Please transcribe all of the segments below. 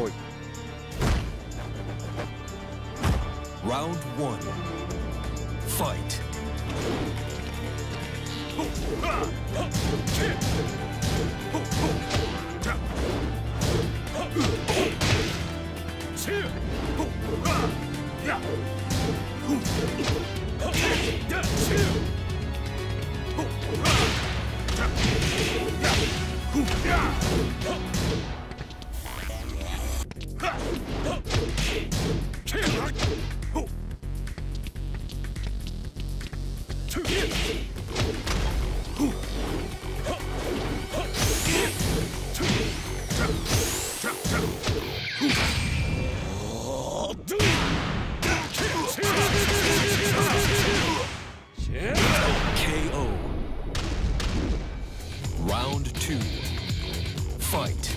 point. Round one. Fight. KO. Round two. Fight.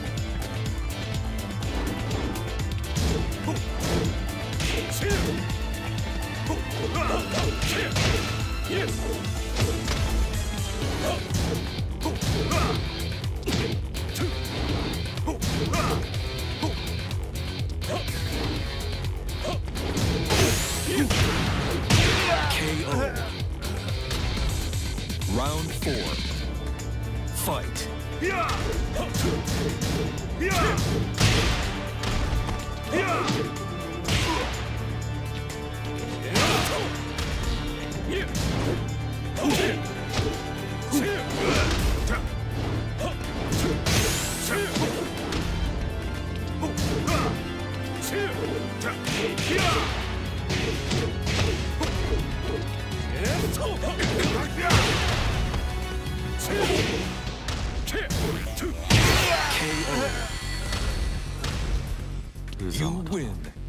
Round four. Fight. You win.